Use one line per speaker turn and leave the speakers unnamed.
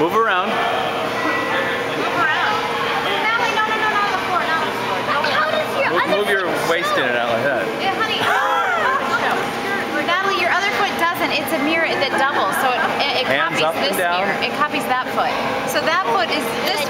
Move around. Move around.
Natalie, no, no, no, not on the floor, not on the floor. How does your
Move,
other
move your
foot-
waist in and out like that.
Yeah, honey. Natalie, your other foot doesn't. It's a mirror that doubles, so it, it, it
Hands
copies
up and
this
down.
mirror. It copies that foot. So that foot is this.